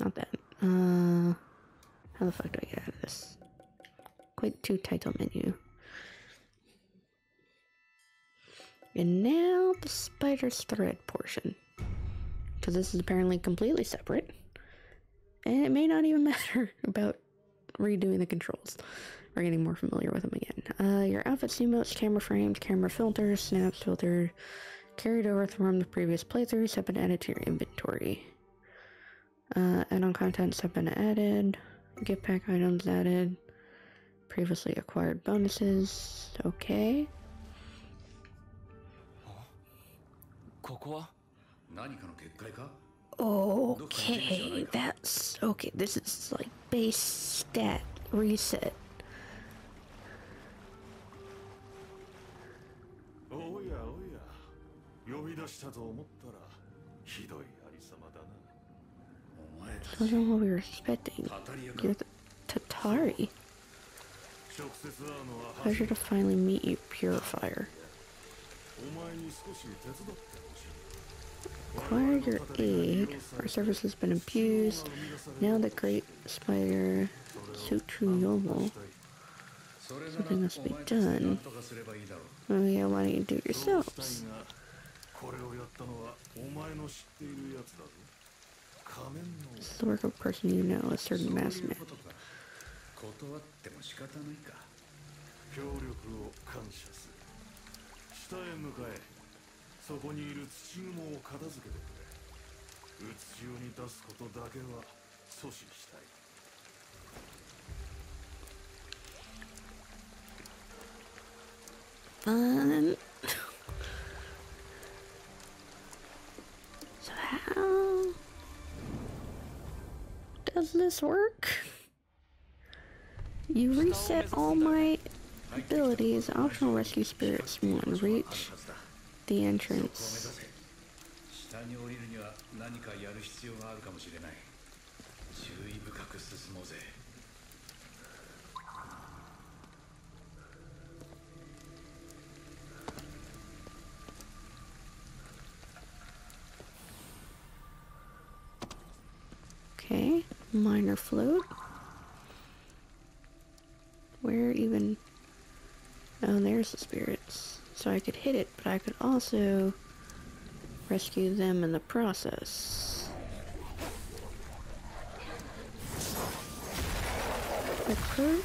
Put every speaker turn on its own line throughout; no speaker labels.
Not that. Uh, how the fuck do I get out of this? Quite too title menu. And now the spider's thread portion. Because this is apparently completely separate. And it may not even matter about redoing the controls or getting more familiar with them again. Uh, your outfits, emotes, camera frames, camera filters, snaps filter, carried over from the previous playthroughs have been added to your inventory. Uh, add-on contents have been added. Gift pack items added. Previously acquired bonuses. Okay.
ここは
何かの結界か
Okay, that's okay. This is like base stat reset.
おやおや呼び出したと思ったらひどいありさまだな
this
not what we were expecting. You're the Tatari. Pleasure to finally meet you, Purifier. Require your aid. Our service has been abused. Now the great spider
Tsuchigumo.
Something must be done. Oh yeah, why don't you do it yourselves? This is the work of a person you know, a
そう
certain
い
mass
う
man.
ことか断っても仕方ないか
協力を感謝する下へ向かえそこにいる土雲を片付けてくれうつしに出すことだけは阻止したい
Fun. so how does this work? You reset all my abilities. Optional rescue spirits one. Reach the entrance. Minor float. Where even? Oh, there's the spirits. So I could hit it, but I could also rescue them in the process. Approach.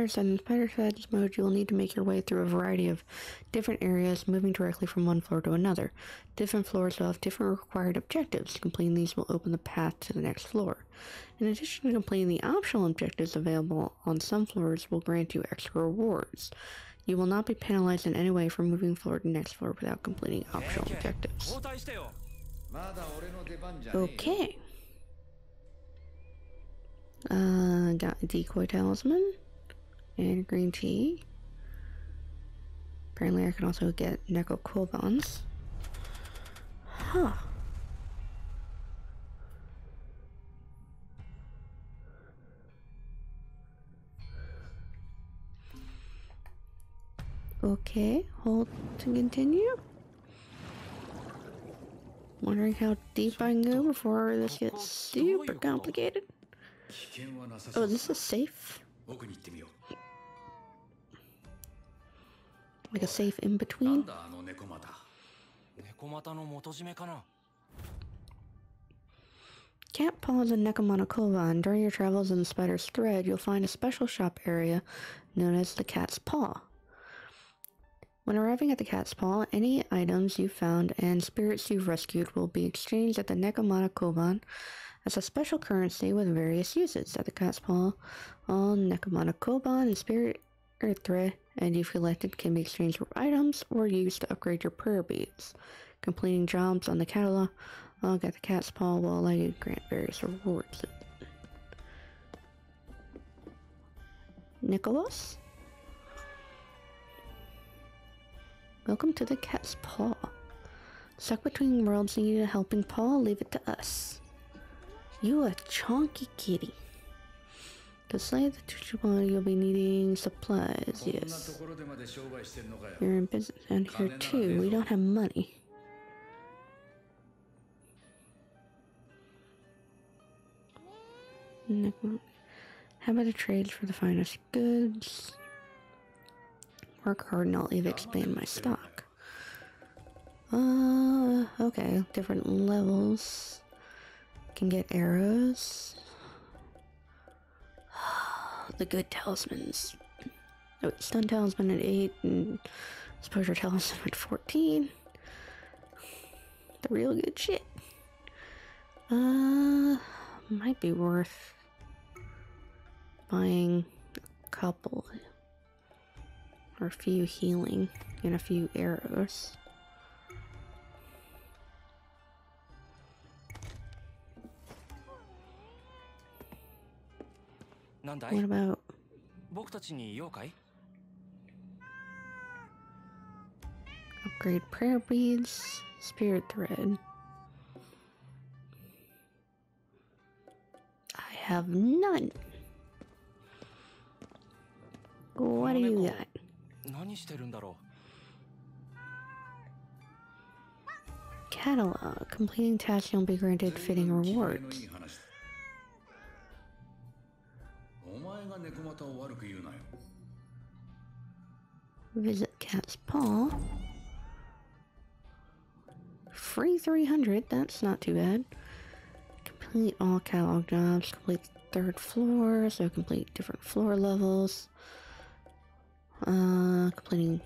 Fireside. In Fireside's mode, you will need to make your way through a variety of different areas, moving directly from one floor to another. Different floors will have different required objectives. Completing these will open the path to the next floor. In addition to completing the optional objectives available on some floors will grant you extra rewards. You will not be penalized in any way for moving floor to next floor without completing optional objectives. Okay. Uh, got a decoy talisman and green tea. Apparently I can also get Neko cooldowns. Huh. Okay, hold to continue. Wondering how deep I can go before this gets super complicated. Oh, this is safe like a safe in between. Camp Paula's in Nekomatakova, koban. during your travels in the Spider's Thread, you'll find a special shop area known as the Cat's Paw. When arriving at the Cat's Paw, any items you've found and spirits you've rescued will be exchanged at the Nekomata Koban as a special currency with various uses. At the Cat's Paw, all Nekomata Koban and spirit Earth and if collected can be exchanged for items or used to upgrade your prayer beads. Completing jobs on the catalog at the Cat's Paw will allow you to grant various rewards. Nicholas? Welcome to the Cat's Paw. Stuck between worlds, you need a helping paw? Leave it to us. You a chunky kitty. Besides the teacher one, you'll be needing supplies, yes. You're in business down here too. We don't have money. How about a trade for the finest goods? Work hard and I'll even expand my stock. Uh, okay, different levels. Can get arrows. the good talismans. Oh, stun talisman at 8 and exposure talisman at 14. The real good shit. Uh, might be worth buying a couple or a few healing and a few arrows.
なんだ
What
い
about
僕たちに用かい
upgrade prayer beads, spirit thread? I have none. What do you got?
何してるんだろ
Catalog. Completing tasks you'll be granted fitting
気前の
rewards. Visit Cat's Paw. Free 300, that's not too bad. Complete all catalog jobs, complete third floor, so complete different floor levels. Uh, completing.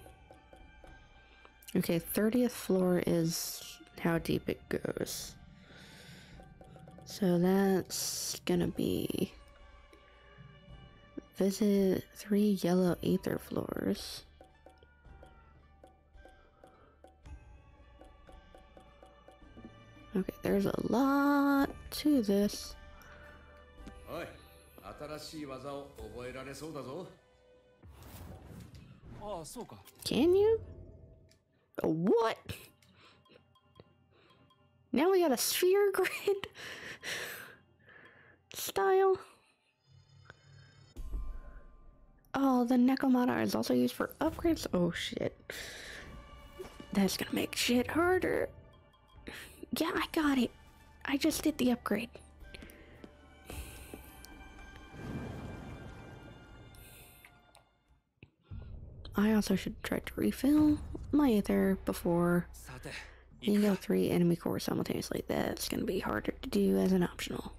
Okay, 30th floor is how deep it goes. So that's gonna be. Visit three yellow aether floors. Okay, there's a lot to this. Can you? What? Now we got a sphere grid style. Oh, the Nekomata is also used for upgrades? Oh shit. That's gonna make shit harder. Yeah, I got it. I just did the upgrade. I also should try to refill my ether before you go three enemy cores simultaneously. That's gonna be harder to do as an optional.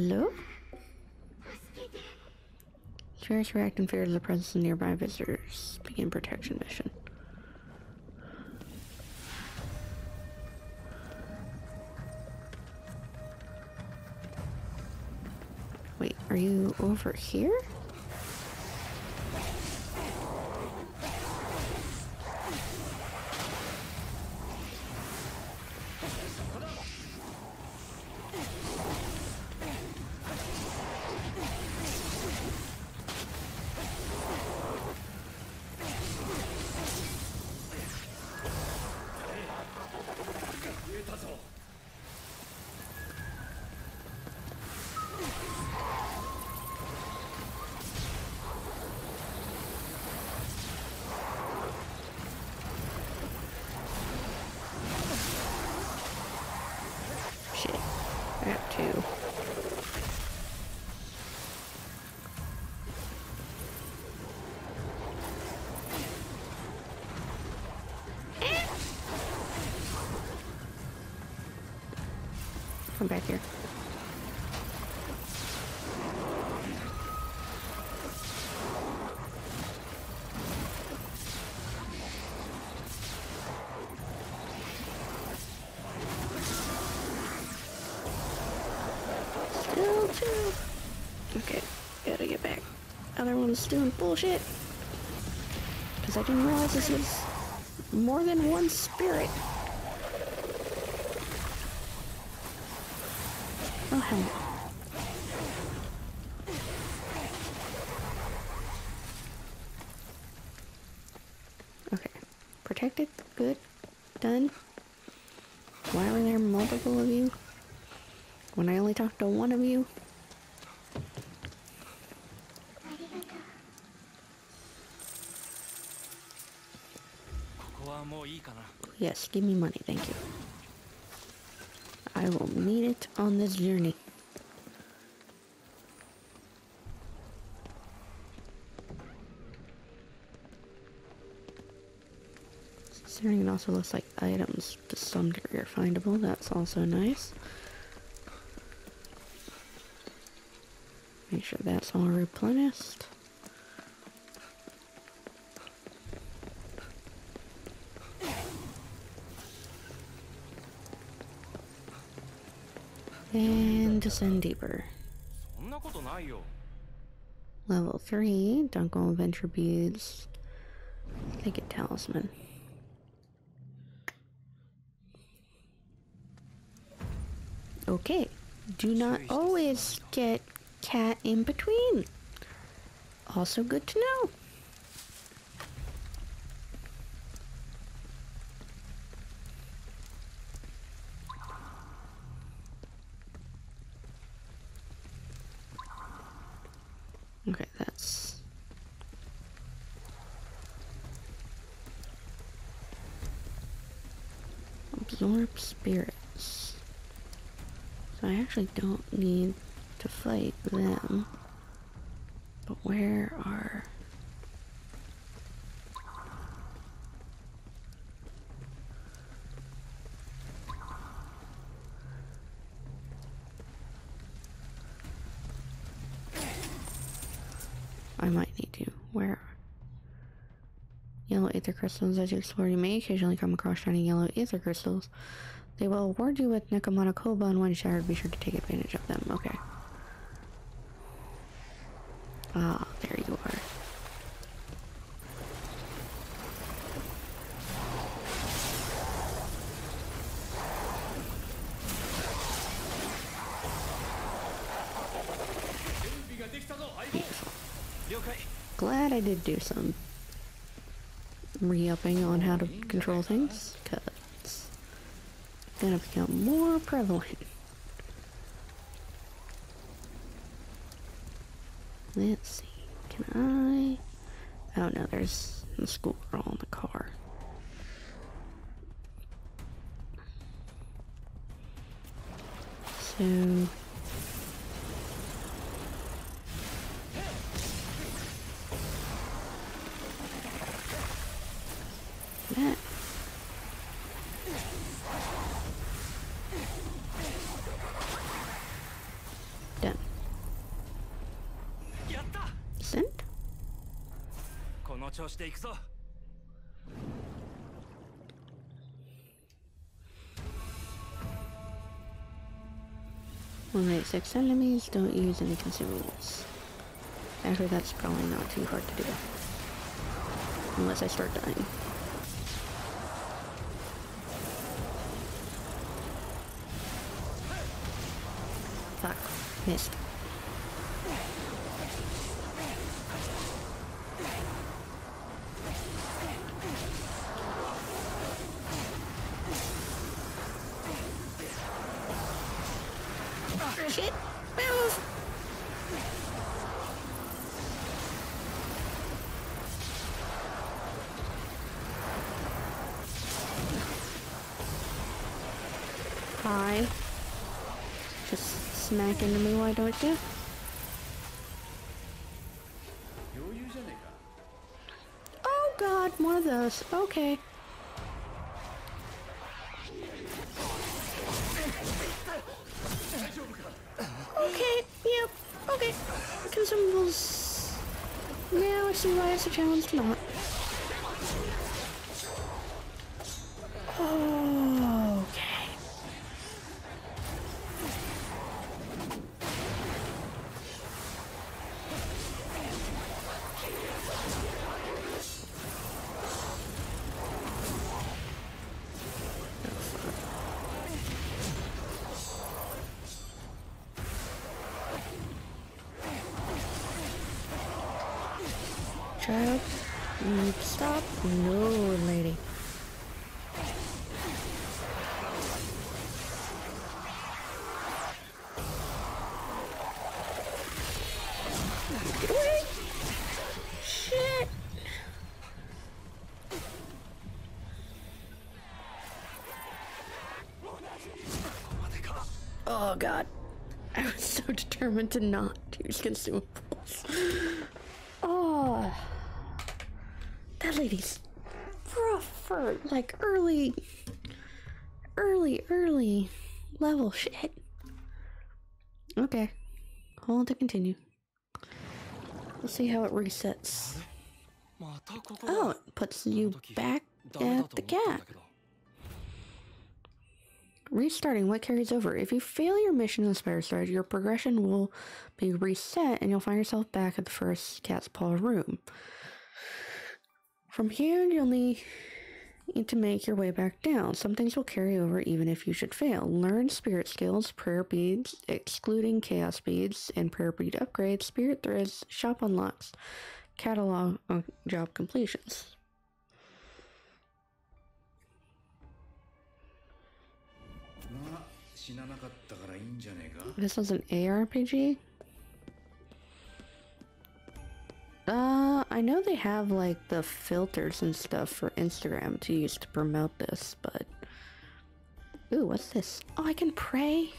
Hello? Spirits react in fear to the presence of nearby visitors. Begin protection mission. Wait, are you over here? One's doing bullshit. Because I didn't realize this was more than one spirit. Oh, hell no. Okay, protected? Good. Done. Why were there multiple of you? When I only talked to one of you? Yes, give me money, thank you. I will need it on this journey. Considering it also looks like items to some degree are findable, that's also nice. Make sure that's all replenished. And descend deeper. Level 3, dunkle Adventure Beads. I think a talisman. Okay. Do not always get cat in between. Also good to know. Spirits. So I actually don't need to fight them. But where are I might need to. Where? Yellow ether crystals. As you explore, you may occasionally come across shiny yellow ether crystals. They will award you with Nekomata Koba and one shattered. Be sure to take advantage of them. Okay. Ah, there you are. Glad I did do some re-upping on how to control things, because gonna become more prevalent. Let's see, can I? Oh no, there's the school girl
この調子でいくぞ
One eight six enemies, don't use any consumables. Actually, that's probably not too hard to do. Unless I start dying. Fuck. Missed. high. Just smack into me, why don't you? Oh god, one of those. Okay. Okay, yep, okay. Consumables. Now I see why it's a challenge to not. Oh. Oh god. I was so determined to not use consumables. Oh. That lady's rough like early, early, early level shit. Okay. Hold on to continue. Let's see how it resets. Oh, it puts you back at the cat. Restarting what carries over. If you fail your mission in the Spider your progression will be reset and you'll find yourself back at the first Cat's Paw room. From here, you'll need to make your way back down. Some things will carry over even if you should fail. Learn spirit skills, prayer beads, excluding chaos beads, and prayer bead upgrades, spirit threads, shop unlocks, catalog uh, job completions. This was an ARPG? Uh, I know they have like the filters and stuff for Instagram to use to promote this, but. Ooh, what's this? Oh, I can pray?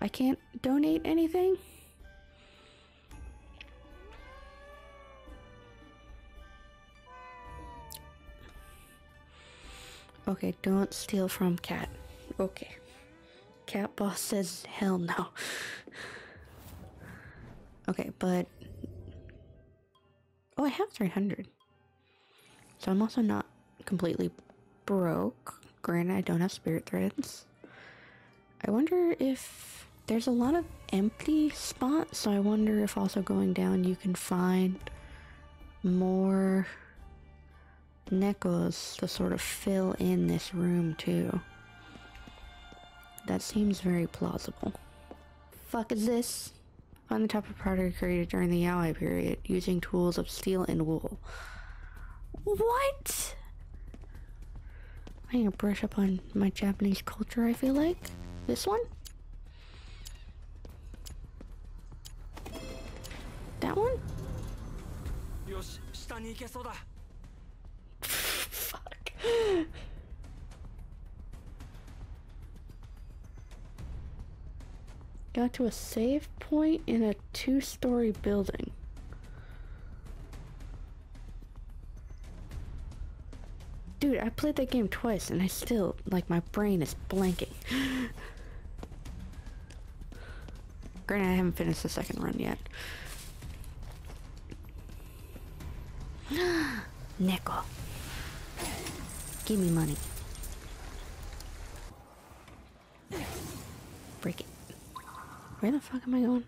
I can't donate anything? Okay, don't steal from cat. Okay. Cat boss says hell no. Okay, but Oh, I have 300. So I'm also not completely broke. Granted, I don't have spirit threads. I wonder if there's a lot of empty spots, so I wonder if also going down you can find more Nekos to sort of fill in this room too. That seems very plausible. Fuck is this? Find the type of product created during the Yayoi period using tools of steel and wool. What? I need to brush up on my Japanese culture, I feel like. This one? That one? Got to a save point in a two story building. Dude, I played that game twice and I still, like, my brain is blanking. Granted, I haven't finished the second run yet. Neko. Give me money. Break it. Where the fuck am I going?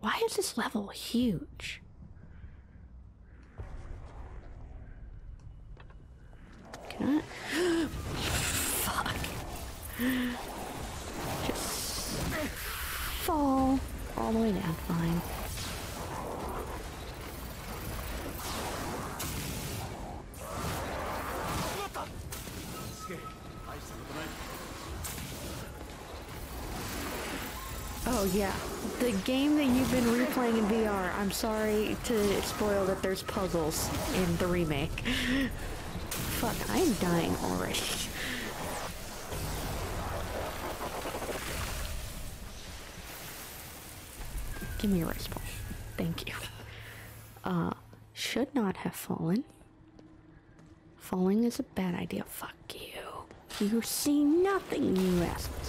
Why is this level huge? Can I? fuck. Just fall all the way down. Fine. Oh yeah, the game that you've been replaying in VR. I'm sorry to spoil that there's puzzles in the remake. Fuck, I am dying already. Give me a rest ball. Thank you. Uh, should not have fallen. Falling is a bad idea. Fuck you. You see nothing, you assholes.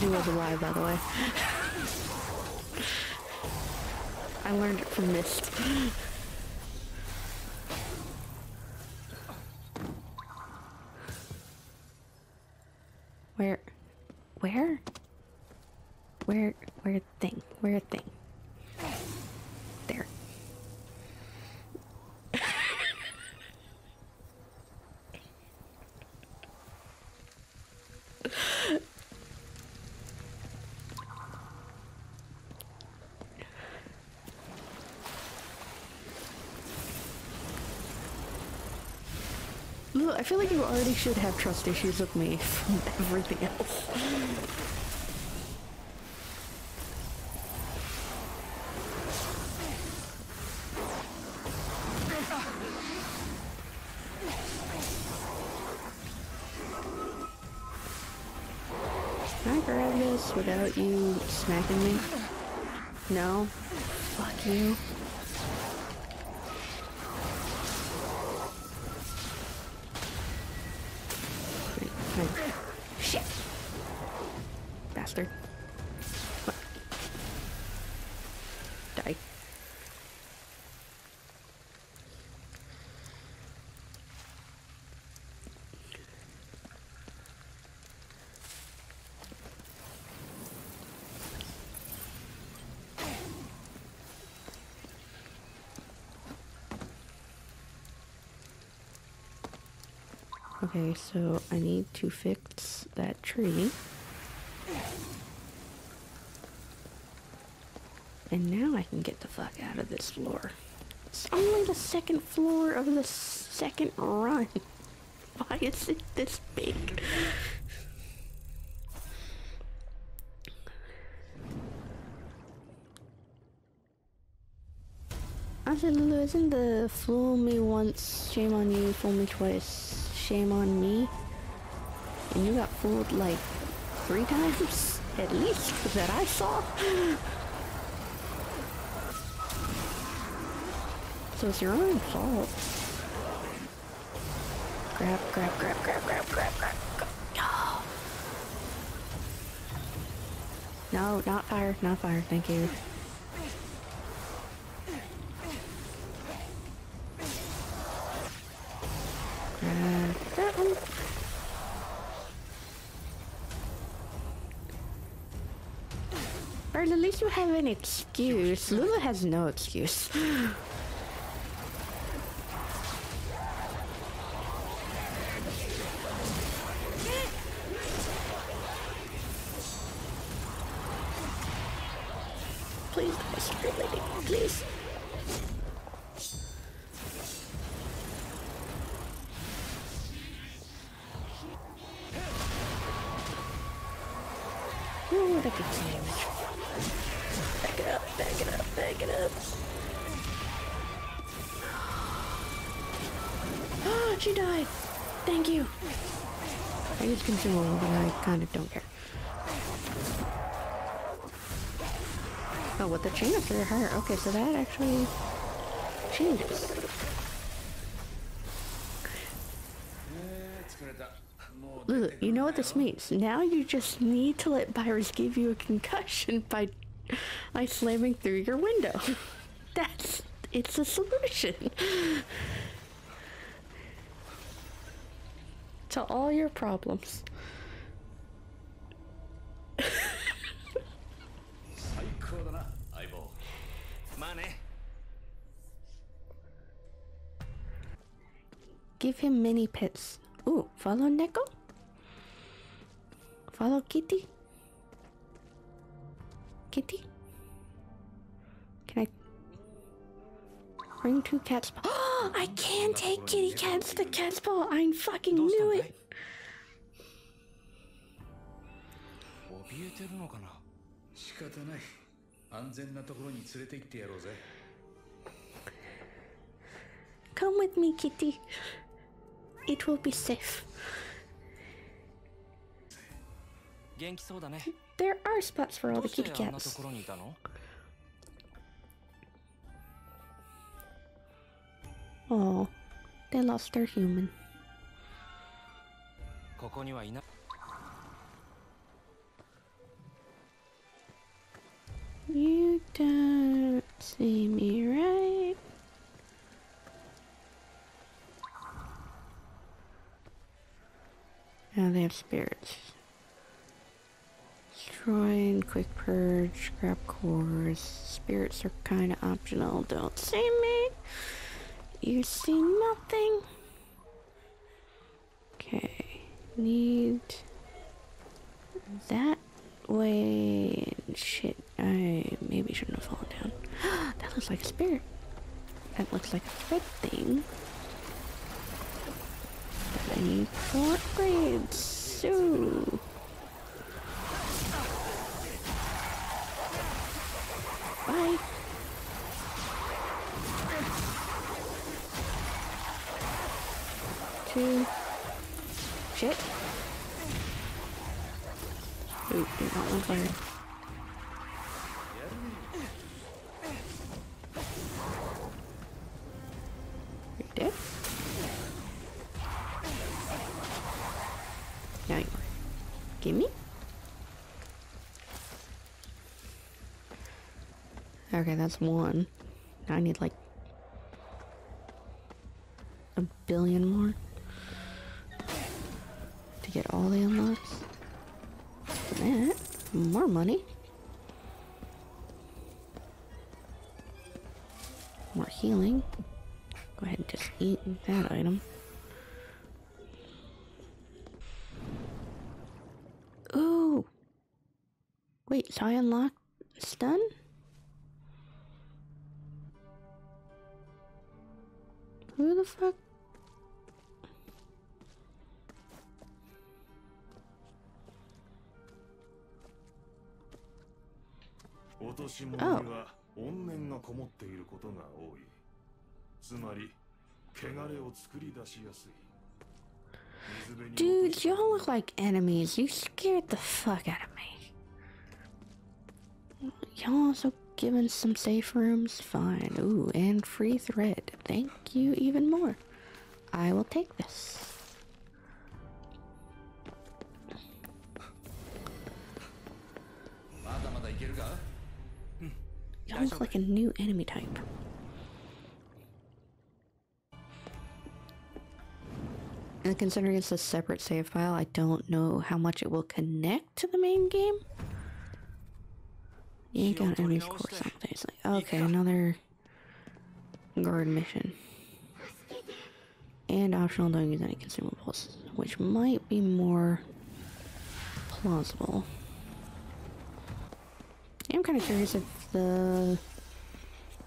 Apology was a lie, by the way. I learned it from Mist. Where? Where? Where? Where thing? Where thing? There. Look, I feel like you already should have trust issues with me from everything else. Can I grab this without you smacking me? No? Fuck you. Wait, wait. Shit! Bastard. What? Die. Okay, so I need to fix that tree. And now I can get the fuck out of this floor. It's only the second floor of the second run. Why is it this big? I said, Lulu, isn't the fool me once, shame on you, fool me twice, shame on me? And you got fooled like three times, at least, that I saw. So it's your own fault. Grab, grab, grab, grab, grab, grab, grab. grab. No, not fire, not fire, thank you. Grab that one. Bird, at least you have an excuse. Lulu has no excuse. after your heart. Okay, so that actually changes. You know what this means. Now you just need to let Byrus give you a concussion by, by slamming through your window. That's, it's a solution. to all your problems. Give him many pets. Ooh, follow Neko? Follow Kitty? Kitty? Can I bring two cats? Oh, I can take kitty cats to cat's ball! I fucking knew it. Come with me, kitty. It will be safe. There are spots for all the kitty cats. Oh, they lost their human. You don't see me right. Now they have spirits. Destroy and quick purge, grab cores. Spirits are kinda optional. Don't see me. You see nothing. Okay. Need that way. Shit, I maybe shouldn't have fallen down. that looks like a spirit. That looks like a red thing. I need four upgrades. Ooh. Bye. Two. Shit. Do not on fire. Okay, that's one. Now I need like a billion more to get all the unlocks. More money. More healing. Go ahead and just eat that item. Ooh. Wait, so I unlocked stun? fuck? Oh.
落とし物には怨念がこもっていることが多いつまり汚れを作り出しやすい水辺に
Dudes, y'all look like enemies. You scared the fuck out of me. Y'all also given some safe rooms? Fine. Ooh, and free thread. Thank you even more. I will take this. Y'all like a new enemy type. And considering it's a separate save file, I don't know how much it will connect to the main game. You ain't got enemies course simultaneously. Okay, another guard mission. And optional don't use any consumables, which might be more plausible. I'm kind of curious if the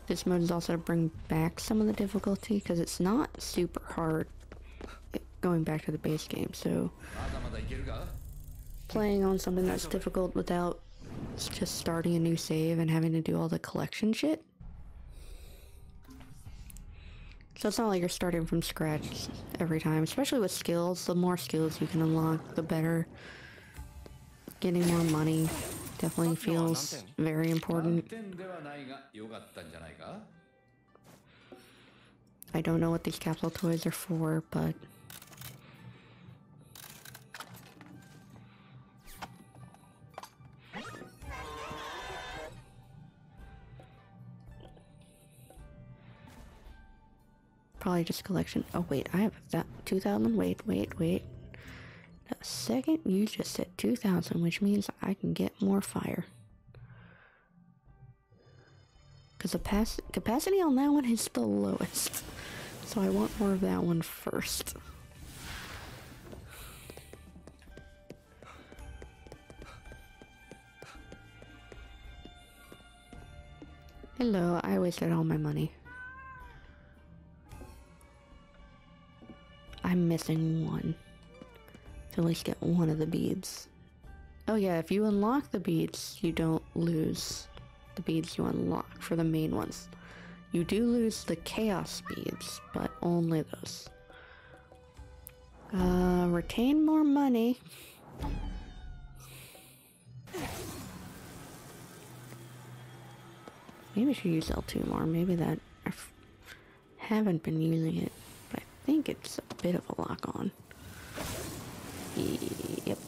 this mode is also to bring back some of the difficulty because it's not super hard eh, going back to the base game. So playing on something that's difficult without just starting a new save and having to do all the collection shit. So it's not like you're starting from scratch every time, especially with skills. The more skills you can unlock, the better. Getting more money definitely feels very important. I don't know what these capital toys are for, but probably just collection. Oh wait, I have that 2000. Wait, wait, wait. The second, you just said 2000, which means I can get more fire. Because the pass- capacity on that one is the lowest. So I want more of that one first. Hello, I wasted all my money. I'm missing one. To at least get one of the beads. Oh yeah, if you unlock the beads, you don't lose the beads you unlock for the main ones. You do lose the chaos beads, but only those. Uh, retain more money. Maybe I should use L2 more. Maybe that I f- haven't been using it, think it's a bit of a lock on. Yep.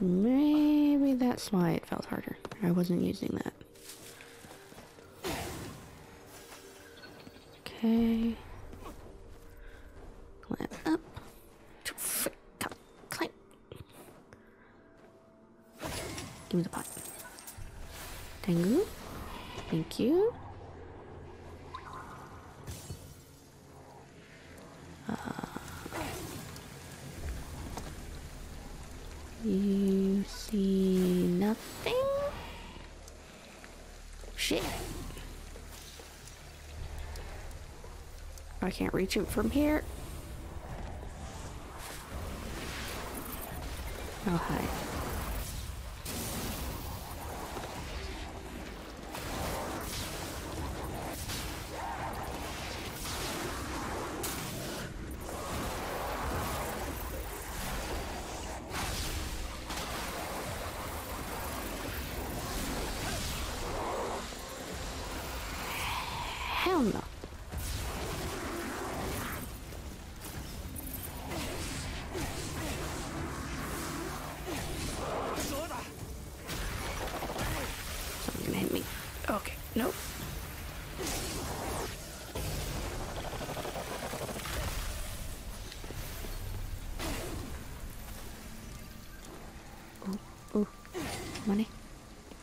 Maybe that's why it felt harder. I wasn't using that. Okay. Up. Give me the pot. Tengu. Thank. You I can't reach him from here. Oh, hi.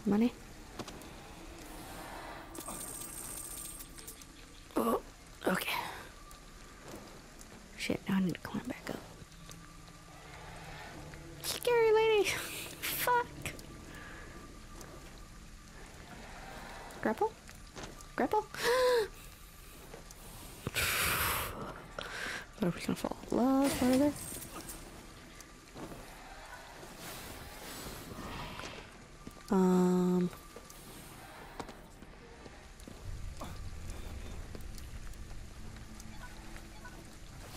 Money. Oh, okay. Shit, now I need to climb back up. Scary lady! Fuck! Grapple? Grapple? are we gonna fall? in Love further? Um.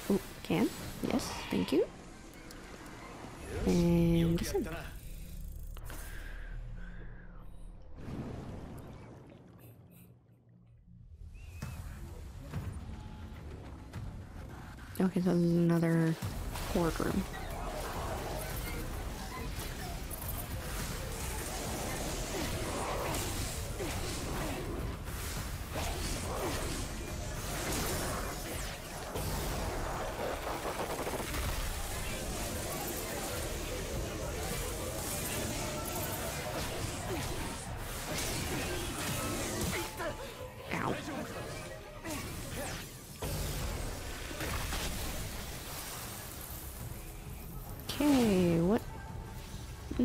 Oh, can? Yes, thank you. And
this.
Okay, so this is another boardroom.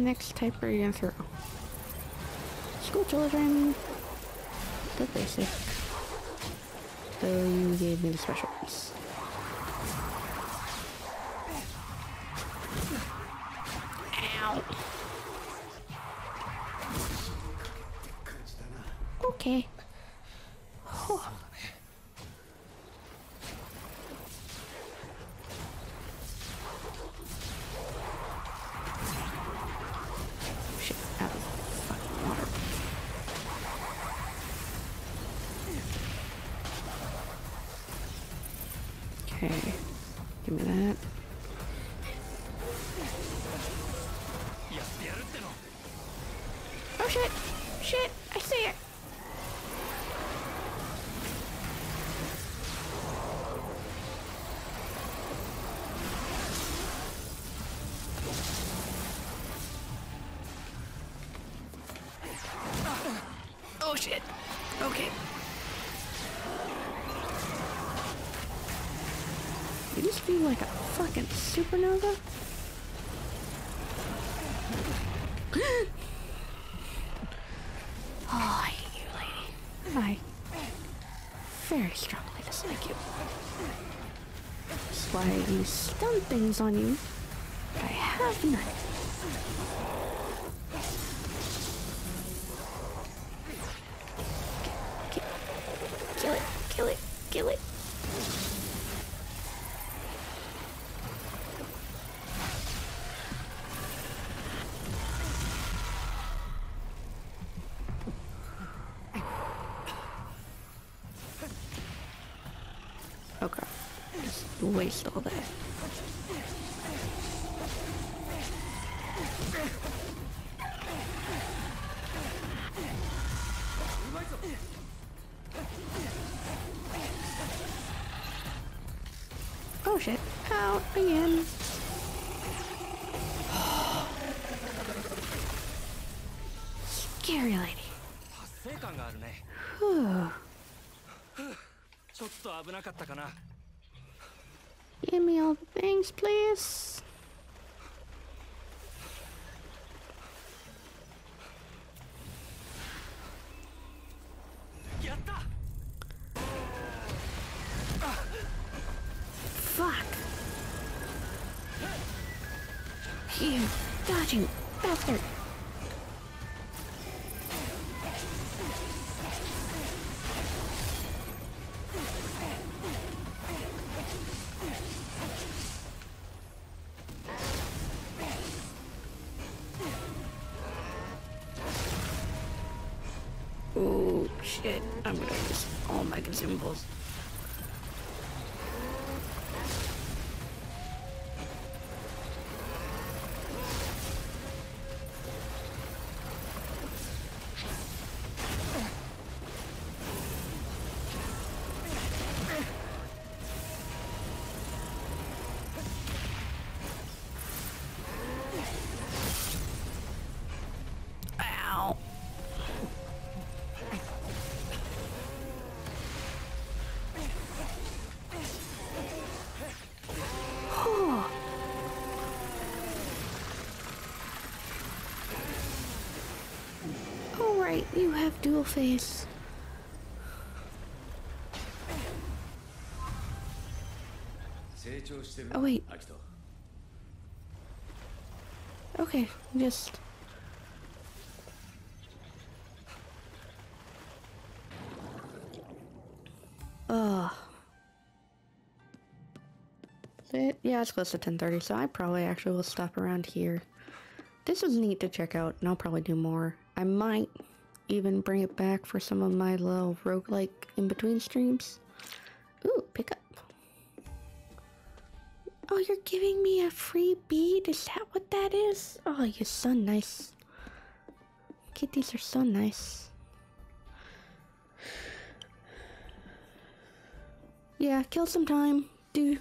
Next type are you gonna throw? School children. The basic. So you gave me the special ones. Ow. Okay. Oh, I hate you, lady. I very strongly dislike you. That's why I use stun things on you. but I have none.
があるね
Whew.
ちょっと危なかったかな
Give me all the things, please. dual face. Oh wait. Okay, just... Ugh. It, yeah, it's close to 10.30, so I probably actually will stop around here. This was neat to check out, and I'll probably do more. I might even bring it back for some of my little roguelike in-between streams. Ooh, pick up. Oh, you're giving me a free bead? Is that what that is? Oh, you're so nice. Kitties are so nice. Yeah, kill some time. Do.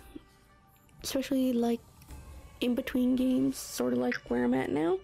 Especially like in between games, sort of like where I'm at now.